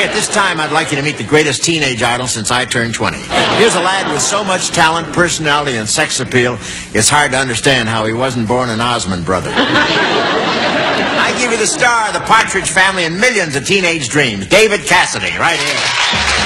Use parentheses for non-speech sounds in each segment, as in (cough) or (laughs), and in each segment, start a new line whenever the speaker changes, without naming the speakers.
Hey, at this time, I'd like you to meet the greatest teenage idol since I turned 20. Here's a lad with so much talent, personality, and sex appeal, it's hard to understand how he wasn't born an Osmond brother. (laughs) I give you the star of the Partridge Family and millions of teenage dreams, David Cassidy, right here.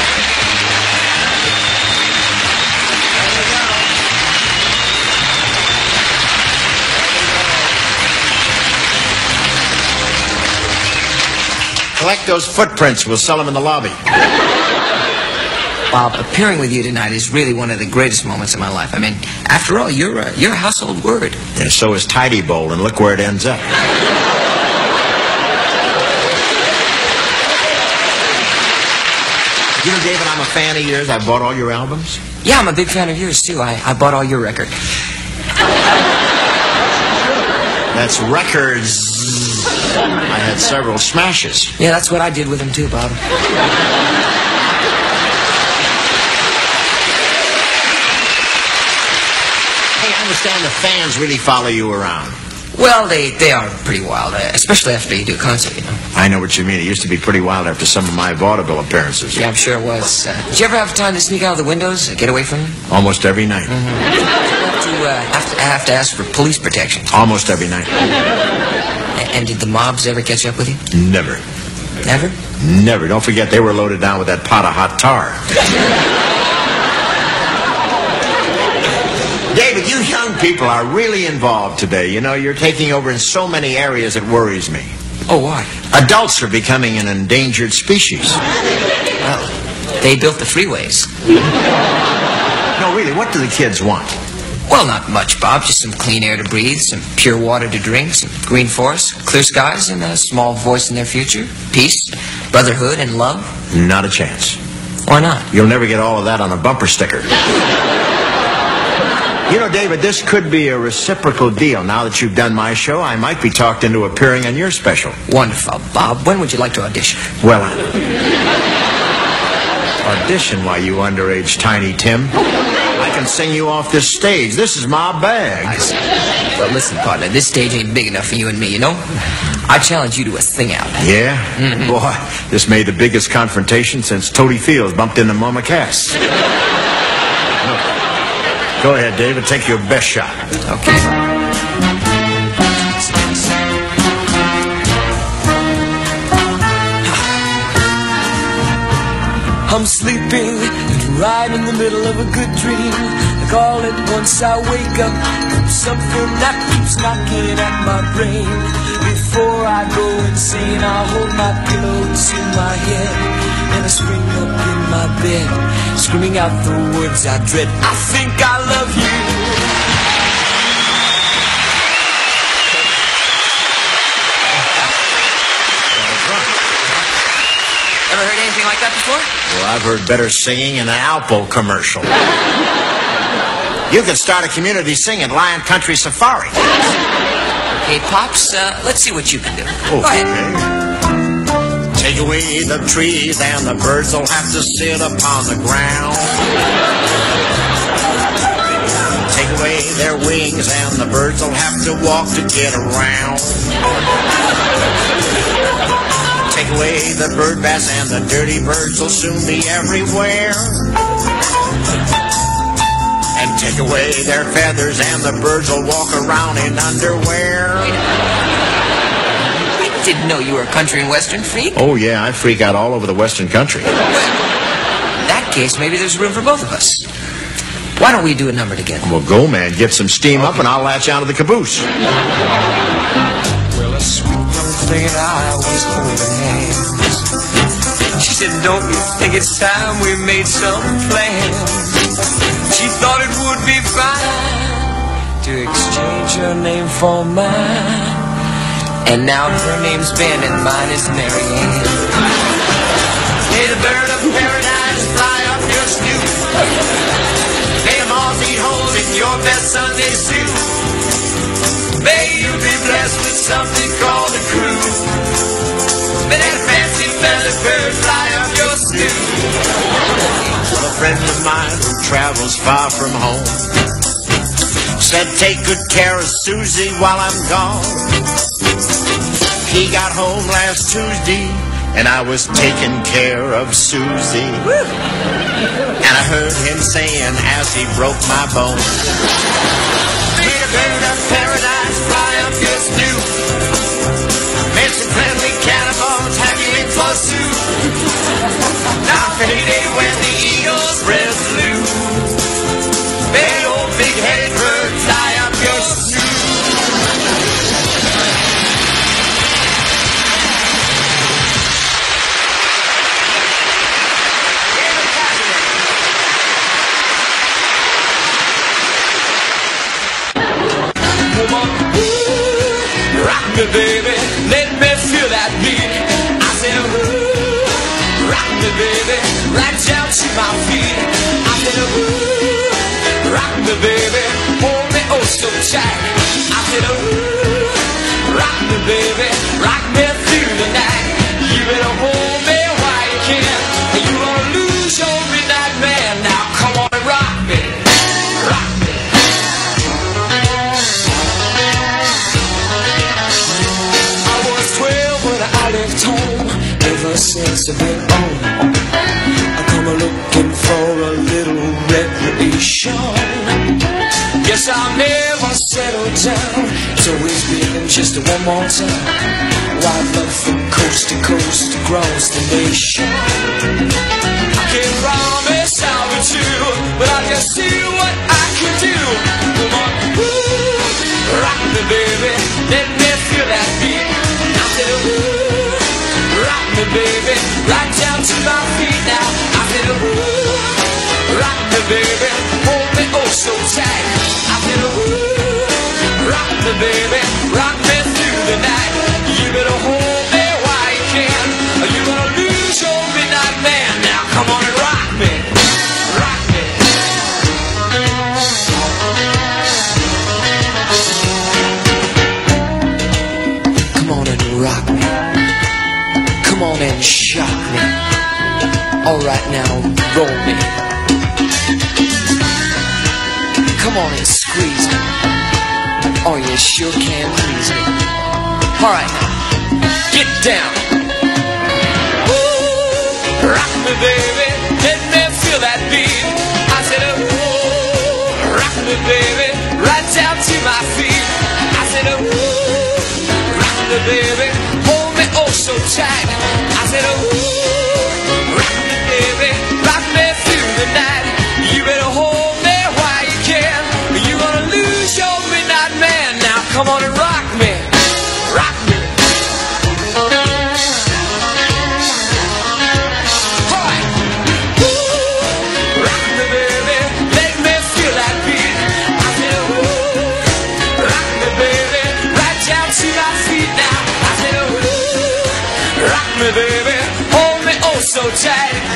Collect those footprints. We'll sell them in the lobby.
Bob, appearing with you tonight is really one of the greatest moments of my life. I mean, after all, you're a, you're a household word.
And so is Ty-D-Bol, and look where it ends up. You know, David, I'm a fan of yours. I bought all your albums.
Yeah, I'm a big fan of yours, too. I, I bought all your record.
That's records. I had several smashes.
Yeah, that's what I did with them, too, Bob.
Hey, I understand the fans really follow you around.
Well, they, they are pretty wild, uh, especially after you do a concert, you know.
I know what you mean. It used to be pretty wild after some of my vaudeville appearances.
Yeah, I'm sure it was. Uh, did you ever have time to sneak out of the windows, uh, get away from them?
Almost every night.
Did (laughs) you have to, uh, have to have to ask for police protection?
Almost every night. (laughs)
And did the mobs ever catch up with you?
Never.
Never?
Never. Don't forget they were loaded down with that pot of hot tar. (laughs) David, you young people are really involved today. You know, you're taking over in so many areas it worries me.
Oh, what?
Adults are becoming an endangered species.
Well, they built the freeways.
No, really, what do the kids want?
Well, not much, Bob. Just some clean air to breathe, some pure water to drink, some green forests, clear skies, and a small voice in their future. Peace, brotherhood, and love.
Not a chance.
Why not?
You'll never get all of that on a bumper sticker. (laughs) You know, David, this could be a reciprocal deal. Now that you've done my show, I might be talked into appearing on your special.
Wonderful, Bob. When would you like to audition?
Well, I... (laughs) audition, why, you underage tiny Tim. I can sing you off this stage. This is my
I
bag.
see. But listen, partner, this stage ain't big enough for you and me, you know? I challenge you to a sing out.
Yeah? Mm-hmm. Boy, this made the biggest confrontation since Totie Fields bumped into Mama Cass. Go ahead, David. Take your best shot.
Okay. I'm sleeping right in the middle of a good dream. Like all at once I wake up from something that keeps knocking at my brain. Before I go insane, I hold my pillow to my head. And I spring up in my bed, screaming out the words I dread. I think I love you. Anything like that before?
Well, I've heard better singing in an Alpo commercial. You could start a community singing Lion Country Safari.
Okay, Pops, uh, let's see what you can do.
Oh,
Go ahead.
Take away the trees and the birds will have to sit upon the ground. Take away their wings and the birds will have to walk to get around. Take away the bird bass and the dirty birds will soon be everywhere. And take away their feathers and the birds will walk around in underwear.
I didn't know you were a country and western freak.
Oh, yeah, I freak out all over the Western country.
In that case, maybe there's room for both of us. Why don't we do a number together?
Well, go, man. Get some steam up, and I'll latch onto the caboose.
A and I was holding hands. She said, don't you think it's time we made some plans? She thought it would be fine to exchange her name for mine. And now her name's Ben and mine is Mary Ann. May the bird of paradise fly up your stoop. May the moths eat holes in your best Sunday suit. May you be blessed with something
friend of mine who travels far from home said, Take good care of Susie while I'm gone. He got home last Tuesday and I was taking care of Susie. And I heard him saying as he broke my bone, Made a bird of paradise fly up your snoot. Made some friendly cannibals have you in for soup. Now payday when the eagle's resolute. Big old big-headed bird fly up your snoot.
Woman, to my feet. I said, ooh, rock me, baby, hold me oh so tight. I said, ooh, rock me, baby, rock me through the night. You better hold settle down. It's always been just one more time. Wild love from coast to coast across the nation. I can't promise I'll be true, but I can see what I can do. Come on, ooh, rock me, baby, let me feel that beat. I said, ooh, rock me, baby, right down to my feet now. I said, ooh, rock me, baby, hold me oh so tight. Baby, rock me through the night. You better hold me while you can, you're gonna lose your midnight man. Now come on and rock me, rock me. Come on and rock me. Come on and shock me. Alright now, roll me. Come on and squeeze me. Oh, you sure can please me. Alright now, get down. Ooh, rock me, baby. Let me feel that beat. I said, ooh, rock me, baby. Right down to my feet. I said, ooh, rock me, baby. Hold me oh so tight. I said, ooh, come on and rock me. Rock me. Ooh, rock me, baby. Let me feel that beat. I said, ooh, rock me, baby. Right down to my feet now. I said, rock me, baby. Hold me oh so tight.